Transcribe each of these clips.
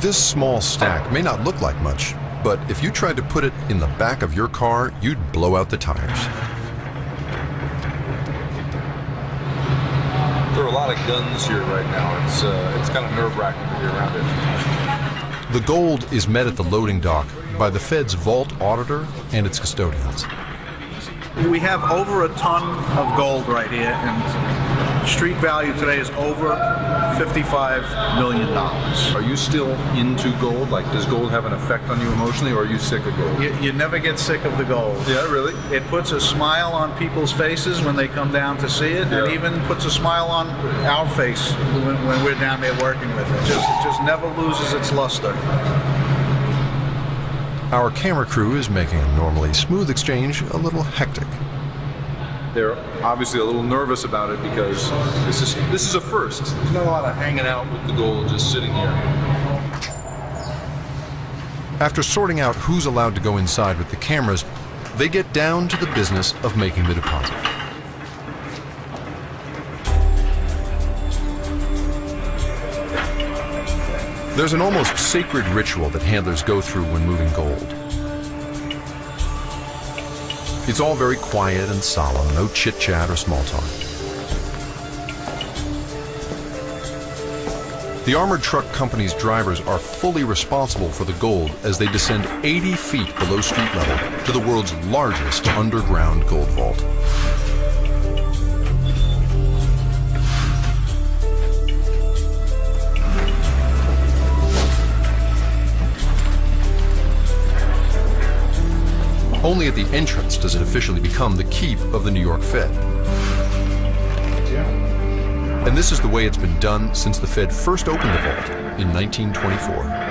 This small stack may not look like much, but if you tried to put it in the back of your car, you'd blow out the tires. There are a lot of guns here right now. It's uh, it's kind of nerve-wracking to be around it. The gold is met at the loading dock by the Fed's vault auditor and its custodians. We have over a ton of gold right here, and street value today is over $55 million. Are you still into gold? Like, does gold have an effect on you emotionally, or are you sick of gold? You, you never get sick of the gold. Yeah, really? It puts a smile on people's faces when they come down to see it, and even puts a smile on our face when, when we're down there working with it. Just, it just never loses its luster. Our camera crew is making a normally smooth exchange a little hectic. They're obviously a little nervous about it because this is this is a first. There's not a lot of hanging out with the gold just sitting here. After sorting out who's allowed to go inside with the cameras, they get down to the business of making the deposit. There's an almost sacred ritual that handlers go through when moving gold. It's all very quiet and solemn, no chit chat or small talk. The armored truck company's drivers are fully responsible for the gold as they descend 80 feet below street level to the world's largest underground gold vault. Only at the entrance does it officially become the keep of the New York Fed. And this is the way it's been done since the Fed first opened the vault in 1924.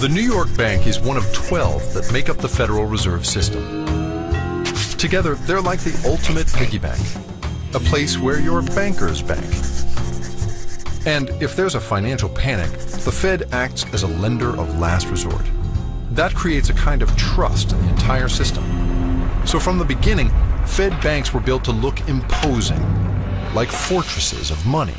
The New York Bank is one of 12 that make up the Federal Reserve System. Together, they're like the ultimate piggy bank, a place where your bankers bank. And if there's a financial panic, the Fed acts as a lender of last resort. That creates a kind of trust in the entire system. So from the beginning, Fed banks were built to look imposing, like fortresses of money.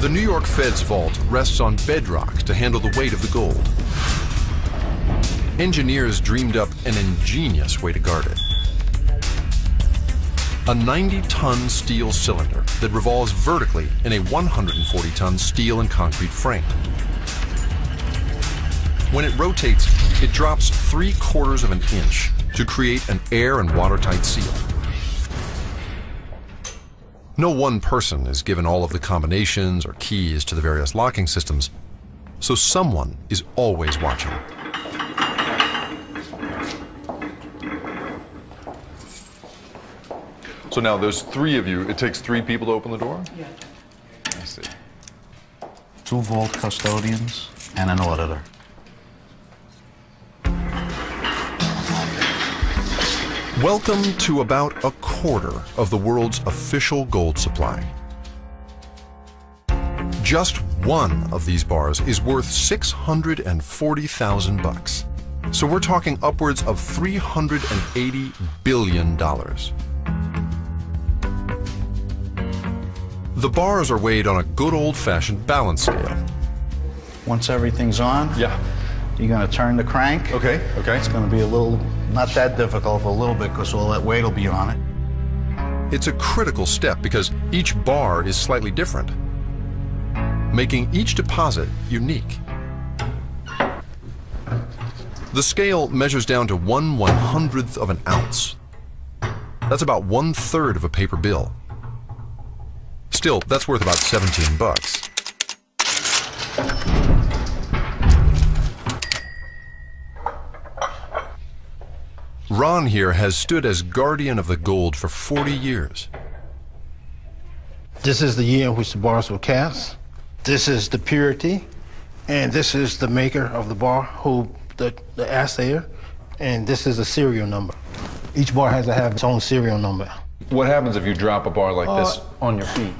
The New York Fed's vault rests on bedrock to handle the weight of the gold. Engineers dreamed up an ingenious way to guard it. A 90-ton steel cylinder that revolves vertically in a 140-ton steel and concrete frame. When it rotates, it drops three quarters of an inch to create an air and watertight seal. No one person is given all of the combinations or keys to the various locking systems, so someone is always watching. So now there's three of you. It takes three people to open the door? Yeah. I see. two vault custodians, and an auditor. Welcome to about a quarter of the world's official gold supply. Just one of these bars is worth 640,000 bucks. So we're talking upwards of 380 billion The bars are weighed on a good old-fashioned balance scale. Once everything's on, Yeah. you're gonna turn the crank. Okay, okay. It's gonna be a little, not that difficult, a little bit, because all that weight will be on it. It's a critical step because each bar is slightly different, making each deposit unique. The scale measures down to one one hundredth of an ounce. That's about one third of a paper bill. Still, that's worth about 17 bucks. Ron here has stood as guardian of the gold for 40 years. This is the year in which the bars were cast. This is the purity, and this is the maker of the bar, who the, the assayer, and this is a serial number. Each bar has to have its own serial number. What happens if you drop a bar like uh, this on your feet?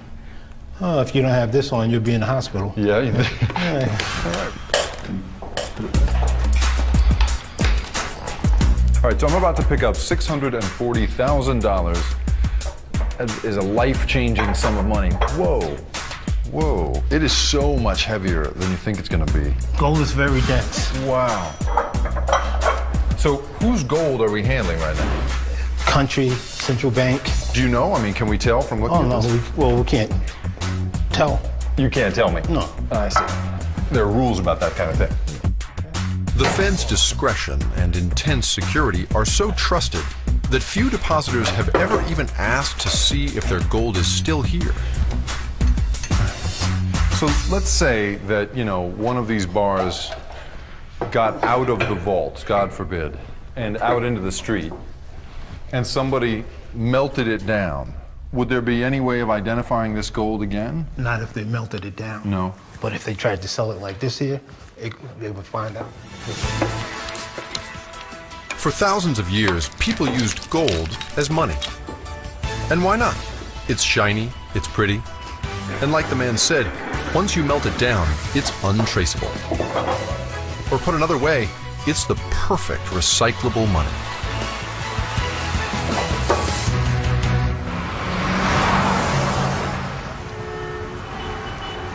Oh, if you don't have this on, you'll be in the hospital. Yeah. You think? All right, so I'm about to pick up $640,000 as- is a life-changing sum of money. Whoa, whoa. It is so much heavier than you think it's gonna be. Gold is very dense. Wow. So whose gold are we handling right now? Country, central bank. Do you know? I mean, can we tell from looking Oh, no, we, well, we can't tell. You can't tell me. No. Ah, I see. There are rules about that kind of thing. The Fed's discretion and intense security are so trusted that few depositors have ever even asked to see if their gold is still here. So let's say that, you know, one of these bars got out of the vault, God forbid, and out into the street, and somebody melted it down. Would there be any way of identifying this gold again? Not if they melted it down. No. But if they tried to sell it like this here, it, they would find out. For thousands of years, people used gold as money. And why not? It's shiny, it's pretty, and like the man said, once you melt it down, it's untraceable. Or put another way, it's the perfect recyclable money.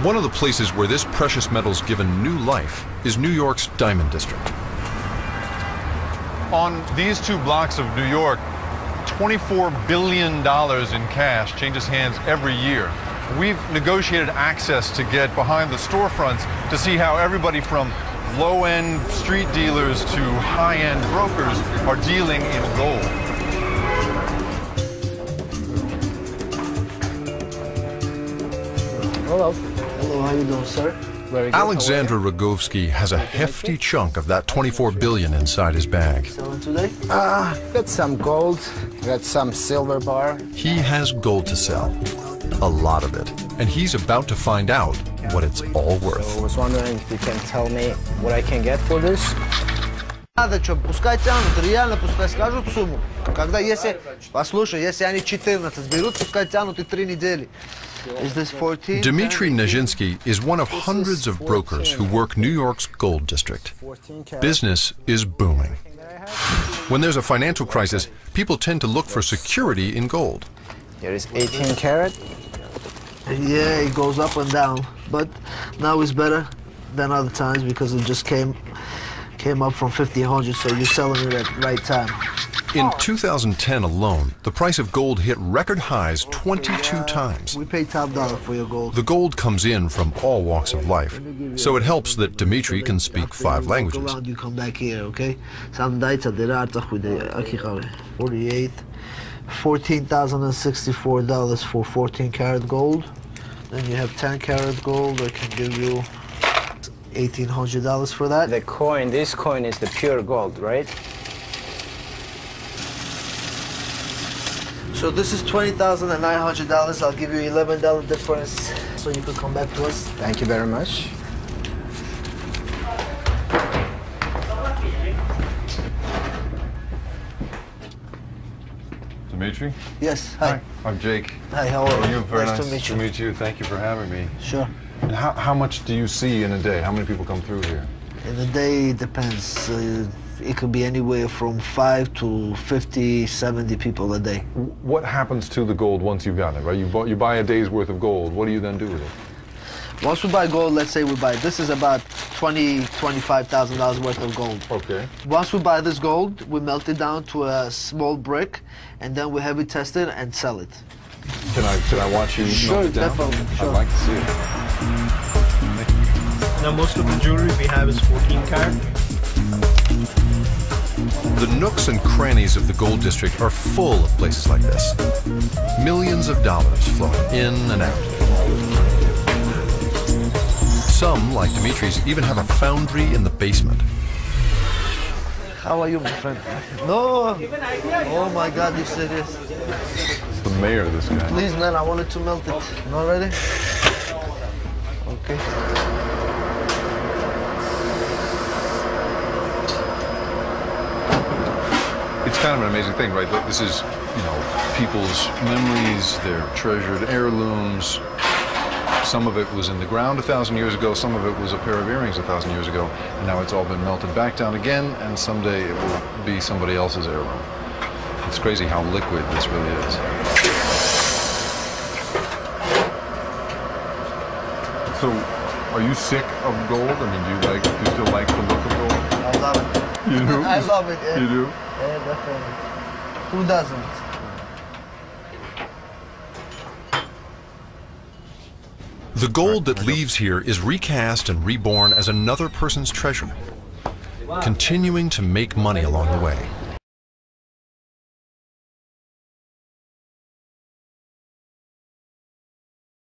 One of the places where this precious metal's given new life is New York's Diamond District. On these two blocks of New York, $24 billion in cash changes hands every year. We've negotiated access to get behind the storefronts to see how everybody from low end street dealers to high end brokers are dealing in gold. Hello. Hello, how you doing, sir? Very good. Alexandra Rogovsky has a hefty chunk of that 24 billion inside his bag. Selling today? Uh, got some gold, got some silver bar. He has gold to sell, a lot of it, and he's about to find out what it's all worth. I was wondering if you can tell me what I can get for this. Надо что, пускай тянут, реально пускай скажут сумму. Когда если, послушай, если они 14 берут, пускай тянут и 3 недели. Is this 14? Dmitry Najinsky is one of hundreds of brokers who work New York's gold district. 14 karat. Business is booming. When there's a financial crisis, people tend to look for security in gold. Here is 18 karat. Yeah, it goes up and down. But now it's better than other times because it just came came up from 1500 so you're selling it at the right time. In 2010 alone, the price of gold hit record highs 22 times. We pay top dollar for your gold. The gold comes in from all walks of life, so it helps that Dmitry can speak five languages. around, you come back here, okay? Sam dajca dira arta chude, aki chave. 48, $14,064 for 14 karat gold. Then you have 10 karat gold, I can give you $1,800 for that. The coin, this coin is the pure gold, right? So this is $20,900. I'll give you $11 difference so you can come back to us. Thank you very much. Dmitry? Yes, hi. I'm Jake. Hi, how are you? Very nice, nice to meet you. to meet you. Thank you for having me. Sure. And how, how much do you see in a day? How many people come through here? In the day, it depends. Uh, it could be anywhere from 5 to 50, 70 people a day. What happens to the gold once you've got it, right? You, bought, you buy a day's worth of gold. What do you then do with it? Once we buy gold, let's say we buy, this is about 20, $25,000 worth of gold. Okay. Once we buy this gold, we melt it down to a small brick, and then we have it tested and sell it. Can I, can I watch you Sure, melt it down? definitely, I'd sure. like to see it. Now most of the jewelry we have is 14 karat. The nooks and crannies of the gold district are full of places like this. Millions of dollars flowing in and out. Some, like Dimitri's, even have a foundry in the basement. How are you, my friend? No! Oh my God, you serious? It's the mayor, this guy. Please, man, I wanted to melt it. Not ready? Okay. It's kind of an amazing thing, right? This is, you know, people's memories, their treasured heirlooms, Some of it was in the ground a thousand years ago, some of it was a pair of earrings a thousand years ago, and now it's all been melted back down again, and someday it will be somebody else's heirloom. It's crazy how liquid this really is. So, are you sick of gold? I mean, do you like, do you still like the look of gold? I love it. You do? I love it. Yeah. You do? Yeah, definitely. Who doesn't? The gold that leaves here is recast and reborn as another person's treasure, continuing to make money along the way.